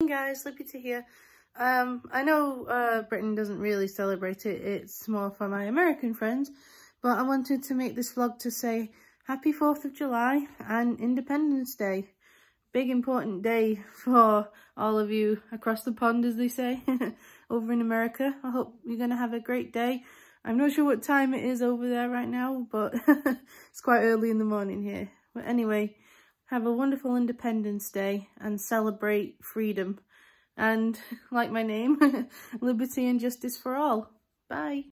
Hey guys, Liberty here. Um, I know uh, Britain doesn't really celebrate it, it's more for my American friends, but I wanted to make this vlog to say happy 4th of July and Independence Day. Big important day for all of you across the pond, as they say, over in America. I hope you're going to have a great day. I'm not sure what time it is over there right now, but it's quite early in the morning here. But anyway, have a wonderful Independence Day and celebrate freedom. And like my name, liberty and justice for all. Bye.